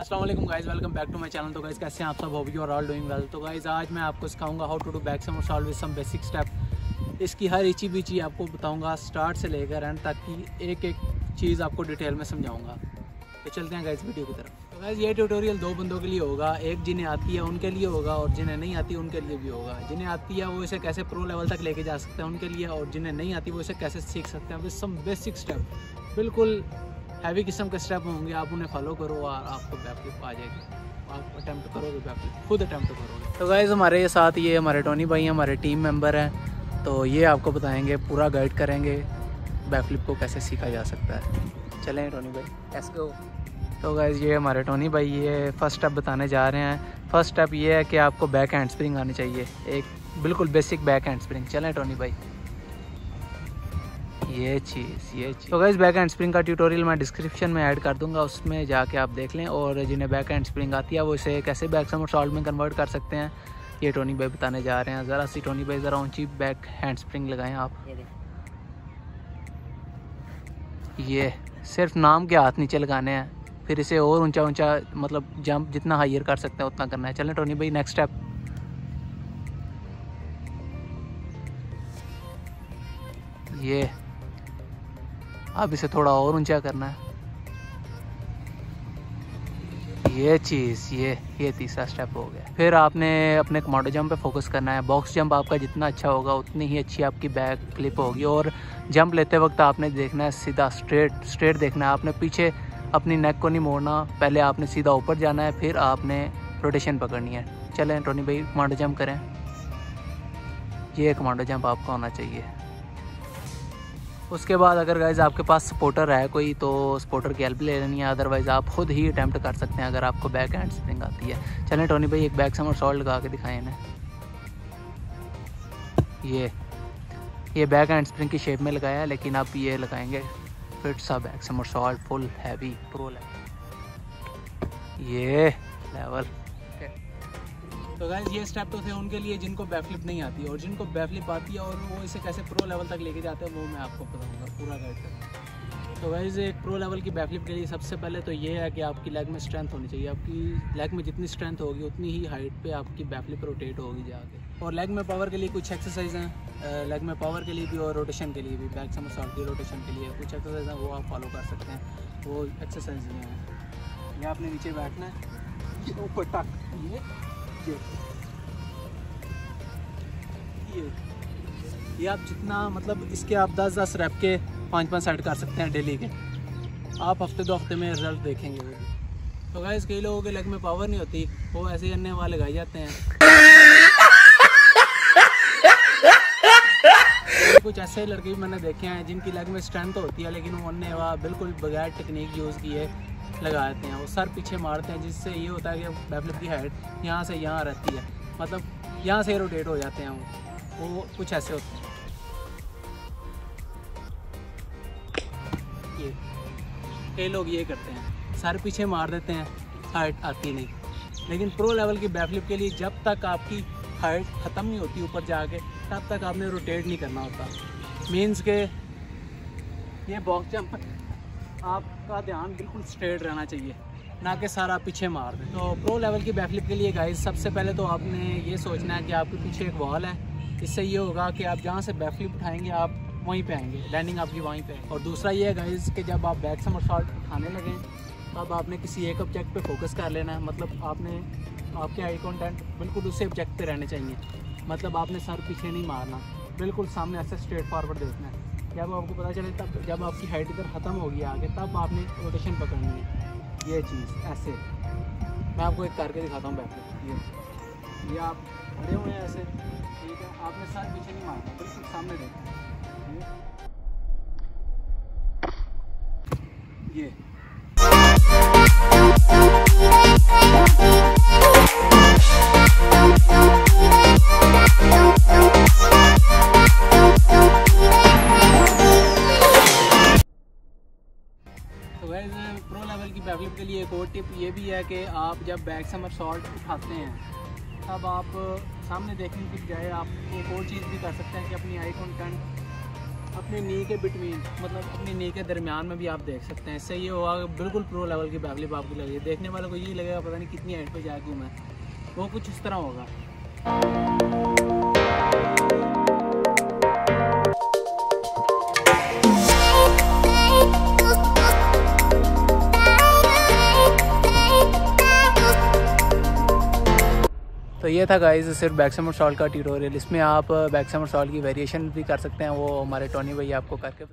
Aslam guys welcome back to my channel. तो guys कैसे हैं आप सब? होगी और ऑल डूइंग वेल तो गाइज़ आज मैं आपको सिखाऊँगा how to do back somersault with some basic step इसकी हर इची बीची आपको बताऊँगा स्टार्ट से लेकर एंड तक की एक एक चीज़ आपको डिटेल में समझाऊँगा। तो चलते हैं गाइज़ वीडियो की तरफ़। तो गाइज़ ये ट्यूटोरियल दो बंदों के लिए होगा। एक जिन्हें आती है उनके लिए होगा और जिन्हें नहीं आती उनके लिए भी होगा। जिन्हें आती है वो इसे कैसे प्रो लेवल तक लेके जा सकते हैं उनके लिए और जिन्हें नहीं आती वो इसे कैसे सीख सकते हैं। विद सम बेसिक स्टेप बिल्कुल हैवी किस्म के स्टेप होंगे, आप उन्हें फॉलो करो और आपको बैकफ्लिप आ जाएगी। आप अटैम्प्ट करोगे बैकफ्लिप खुद अटैम्प्ट करोगे। तो गाइज़ हमारे साथ ये हमारे टोनी भाई हैं, हमारे टीम मेंबर हैं। तो ये आपको बताएँगे, पूरा गाइड करेंगे बैकफ्लिप को कैसे सीखा जा सकता है। चलें टोनी भाई लेट्स गो तो गाइज़ ये हमारे टोनी भाई ये फ़र्स्ट स्टेप बताने जा रहे हैं। फ़र्स्ट स्टेप ये है कि आपको बैक हैंड स्प्रिंग आनी चाहिए। एक बिल्कुल बेसिक बैक हैंड स्प्रिंग चलें टोनी भाई। ये चीज़ ये चीज़। तो गाइज़ बैक एंड स्प्रिंग का ट्यूटोरियल मैं डिस्क्रिप्शन में ऐड कर दूँगा उसमें जाके आप देख लें और जिन्हें बैक एंड स्प्रिंग आती है वो इसे कैसे बैक समर सॉल्ट में कन्वर्ट कर सकते हैं ये टोनी भाई बताने जा रहे हैं। ज़रा सी टोनी भाई ज़रा ऊँची बैक हैंड स्प्रिंग लगाएँ आप। ये सिर्फ़ नाम के हाथ नीचे लगाने हैं फिर इसे और ऊँचा ऊँचा मतलब जंप जितना हाइयर कर सकते हैं उतना करना है। चलें टोनी भाई नेक्स्ट स्टेप ये अब इसे थोड़ा और ऊँचा करना है। ये चीज़, ये ये तीसरा स्टेप हो गया। फिर आपने अपने कमांडो जंप पे फोकस करना है। बॉक्स जंप आपका जितना अच्छा होगा, उतनी ही अच्छी आपकी बैक क्लिप होगी। और जंप लेते वक्त आपने देखना है, सीधा स्ट्रेट स्ट्रेट देखना है। आपने पीछे अपनी नेक को नहीं मोड़ना। पहले आपने सीधा ऊपर जाना है, फिर आपने रोटेशन पकड़नी है। चलें टोनी भाई कमांडो जंप करें। ये कमांडो जंप आपका होना चाहिए। उसके बाद अगर गाइज़ आपके पास सपोर्टर है कोई तो सपोर्टर की हेल्प ले लेनी है। अदरवाइज़ आप खुद ही अटैम्प्ट कर सकते हैं अगर आपको बैक हैंड स्प्रिंग आती है। चलें टोनी भाई, एक बैक समर सॉल्ट लगा के दिखाएँ इन्हें। ये ये बैक हैंड स्प्रिंग की शेप में लगाया है, लेकिन आप ये लगाएँगे। फिट सा back somersault full heavy pro level ये लेवल गाइज़ ये स्टेप तो थे उनके लिए जिनको बैकफ्लिप नहीं आती और जिनको बैकफ्लिप आती है और वो इसे कैसे प्रो लेवल तक लेके जाते हैं वो मैं आपको बताऊँगा पूरा गाइड कर तो गाइज़ एक प्रो लेवल की बैकफ्लिप के लिए सबसे पहले तो ये है कि आपकी लेग में स्ट्रेंथ होनी चाहिए। आपकी लेग में जितनी स्ट्रेंथ होगी उतनी ही हाइट पे आपकी बैकफ्लिप रोटेट होगी जाके। और लेग में पावर के लिए कुछ एक्सरसाइज हैं लेग में पावर के लिए भी और रोटेशन के लिए भी बैक समर की रोटेशन के लिए कुछ एक्सरसाइज हैं वो आप फॉलो कर सकते हैं। वो एक्सरसाइज ये हैं। ये आपने नीचे बैठना है। ऊपर टक ये ये ये आप जितना मतलब इसके आप दस दस रैप के पाँच पाँच सेट कर सकते हैं डेली के। आप हफ़्ते दो हफ़्ते में रिज़ल्ट देखेंगे तो गाइस कई लोगों के लग में पावर नहीं होती, वो ऐसे ही अन्य वाले लगाए जाते हैं। कुछ ऐसे लड़के भी मैंने देखे हैं जिनकी लग में स्ट्रेंथ होती है, लेकिन वो अन्य वाह बिल्कुल बगैर टेक्निक यूज़ किए लगा देते हैं, वो सर पीछे मारते हैं, जिससे ये होता है कि बैफलिप की हाइट यहाँ से यहाँ रहती है। मतलब यहाँ से रोटेट हो जाते हैं वो। वो कुछ ऐसे होते हैं। ये कई लोग ये करते हैं। सर पीछे मार देते हैं हाइट आती नहीं। लेकिन प्रो लेवल की बैफलिप के लिए जब तक आपकी हाइट ख़त्म नहीं होती ऊपर जाके, तब तक आपने रोटेट नहीं करना होता। मीन्स के ये बॉक्स जंप आपका ध्यान बिल्कुल स्ट्रेट रहना चाहिए, ना कि सारा पीछे मार दें। तो प्रो लेवल की बैकफ्लिप के लिए गाइस सबसे पहले तो आपने ये सोचना है कि आपके पीछे एक वॉल है। इससे ये होगा कि आप जहाँ से बैकफ्लिप उठाएँगे, आप वहीं पे आएँगे लैंडिंग आपकी वहीं पे। और दूसरा ये है गाइस कि जब आप बैक समर शॉट उठाने लगें, तब आपने किसी एक ऑब्जेक्ट पे फोकस कर लेना है। मतलब आपने, आपके आई कॉन्टेंट बिल्कुल उसी ऑब्जेक्ट पे रहने चाहिए। मतलब आपने सर पीछे नहीं मारना। बिल्कुल सामने ऐसे स्ट्रेट फॉरवर्ड देखना है। जब आपको पता चले तब, जब आपकी हाइट इधर ख़त्म होगी आगे, तब आपने रोटेशन पकड़नी है। ये चीज़, ऐसे। मैं आपको एक करके दिखाता हूँ बैठ ये ये आप खड़े हुए हैं ऐसे। ठीक है, आपने सर पीछे नहीं मारना, बिल्कुल सामने देखना ये। प्रो लेवल की बैकलिप के लिए एक और टिप ये भी है कि आप जब बैक समर शॉर्ट उठाते हैं, तब आप, सामने देखने की बजाय आप एक और चीज़ भी कर सकते हैं कि अपनी आई कॉन्टेंट अपने नी के बिटवीन मतलब अपनी नी के दरमियान में भी आप देख सकते हैं। इससे ये होगा बिल्कुल प्रो लेवल की बैकलिप आपकी लगी है देखने वालों को यही लगेगा, पता नहीं कितनी हाइट पर जाके मैं। वो कुछ इस तरह होगा। ये था गाइज़ सिर्फ़ बैक समर सॉल्ट का ट्यूटोरियल इसमें आप बैक समर सॉल्ट की वेरिएशन भी कर सकते हैं वो हमारे टोनी भैया आपको करके